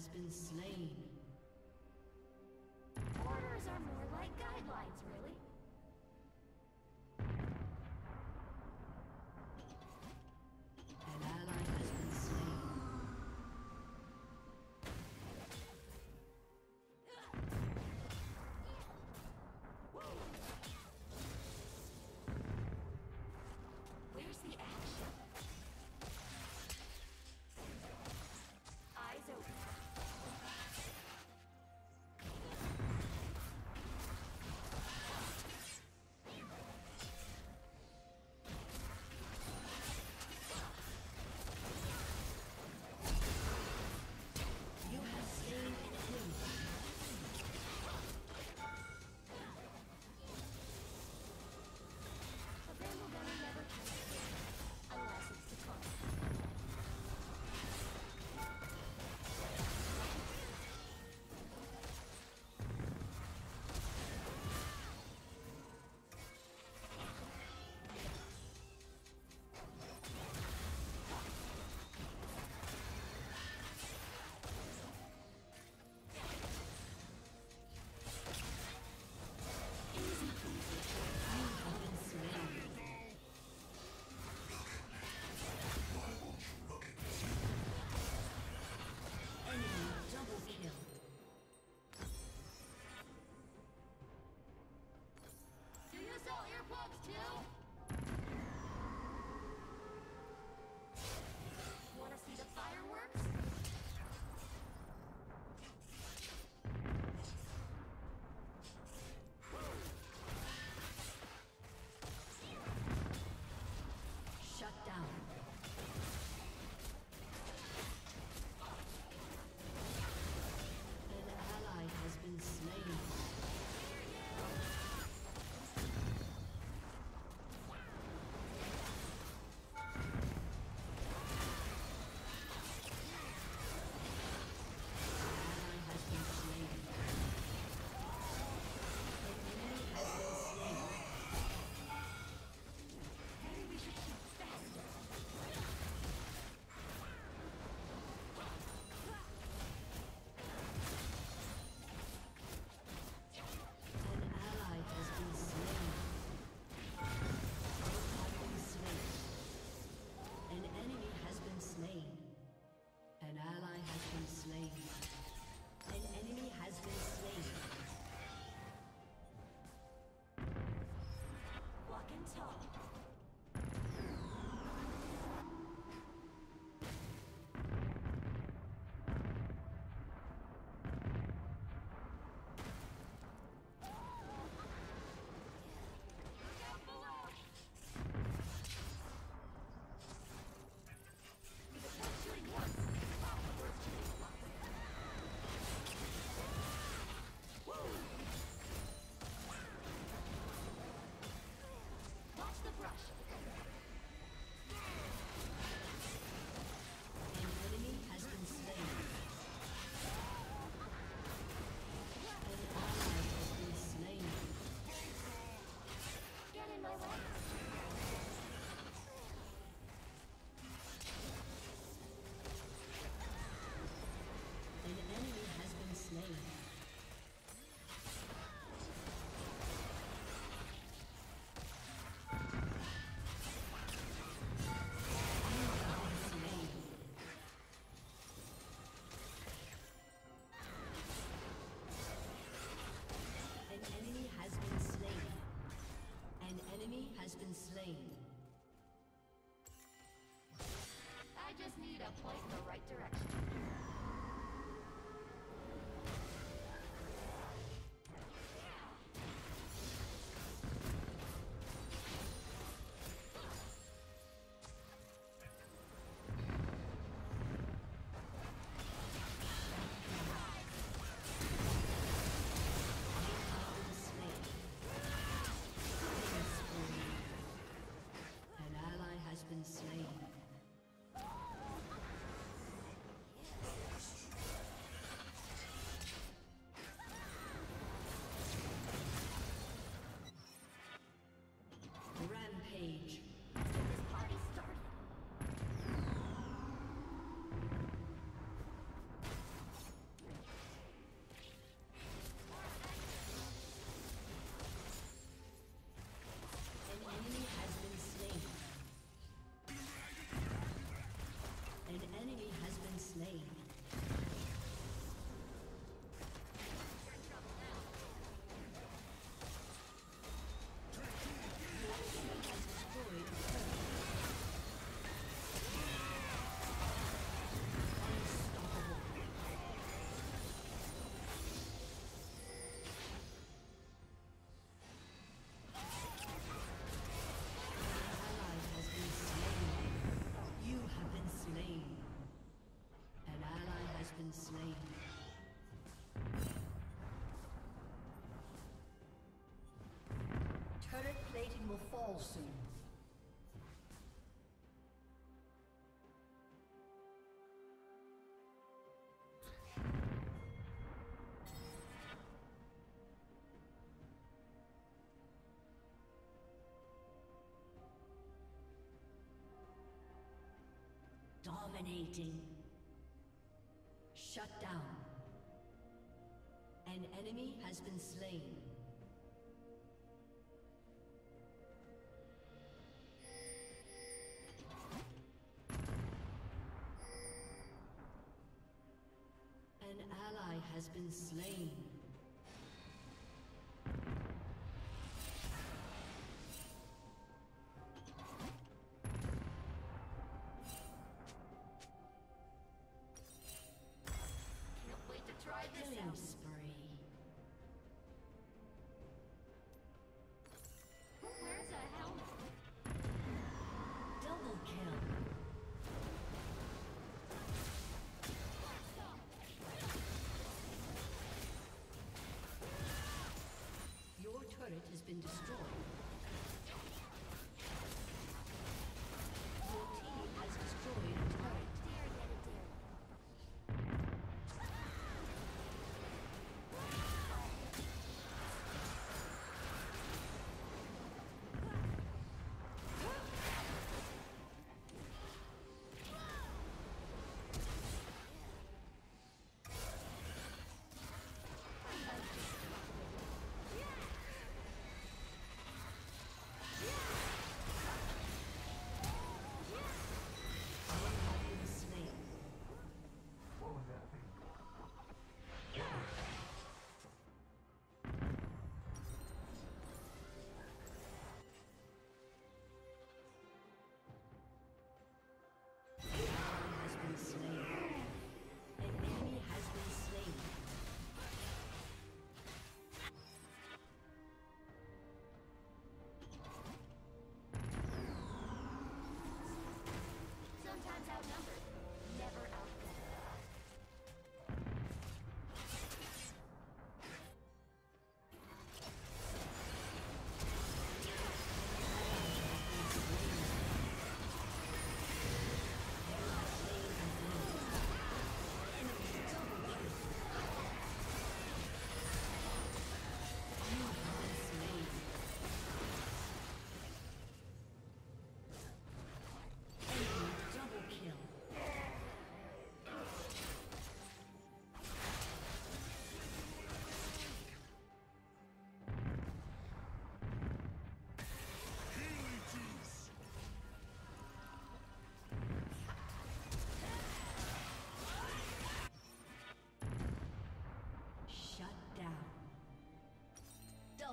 has been slain. Turret plating will fall soon. Dominating. Shut down. An enemy has been slain. has been slain. been destroyed.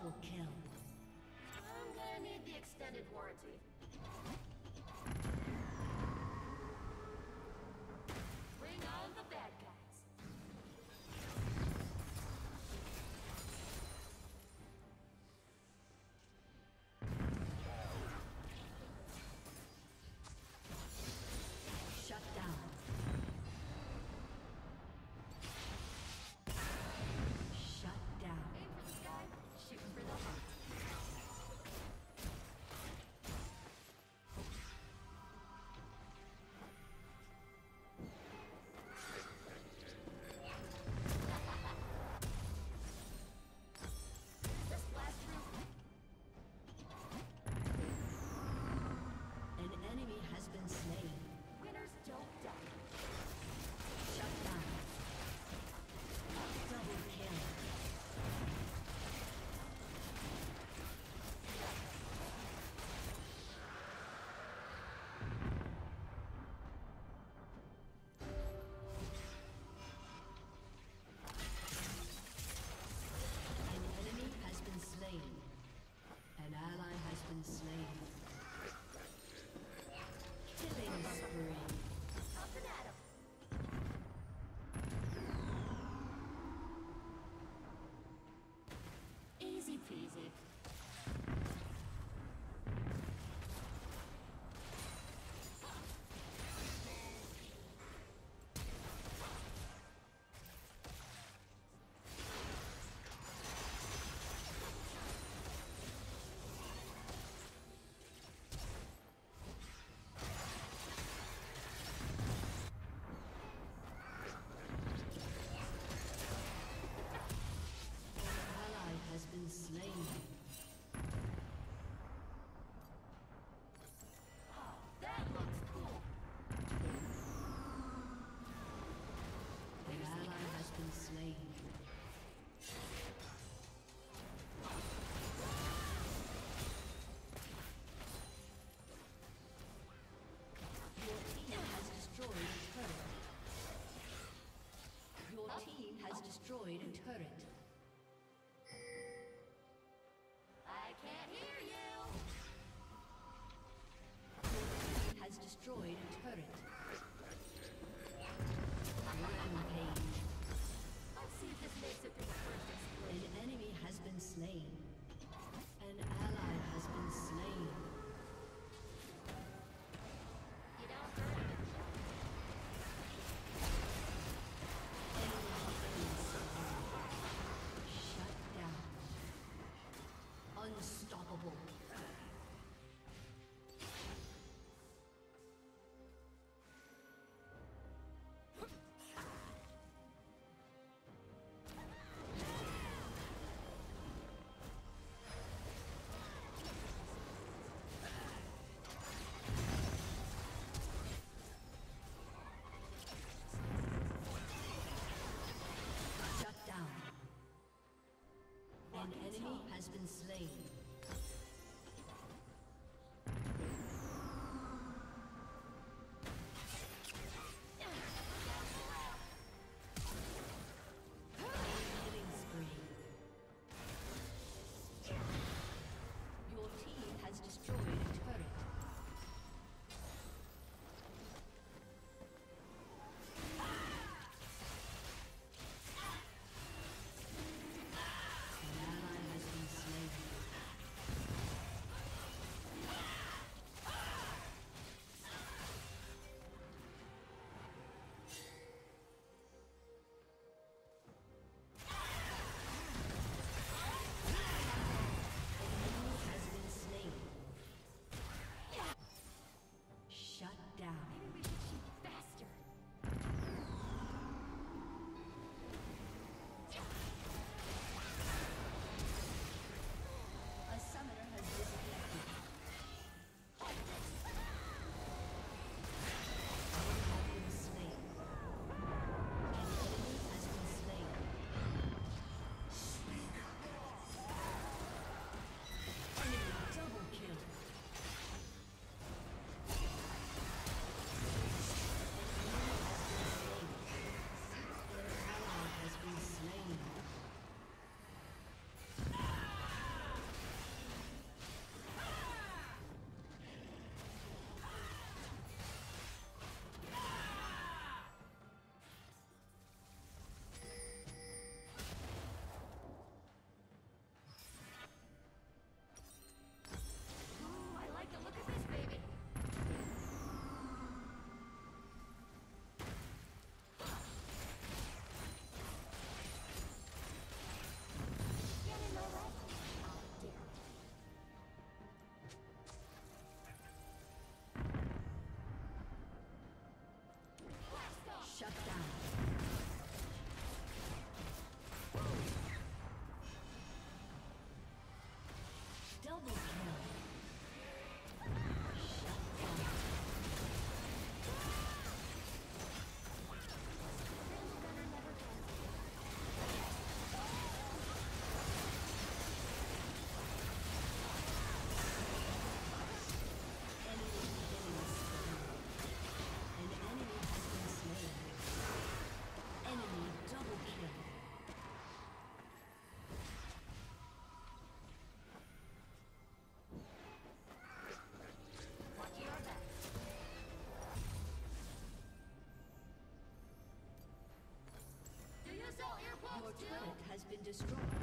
Double kill. I'm gonna need the extended warranty. Slain. Destroyed.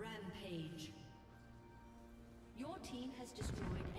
Rampage. Your team has destroyed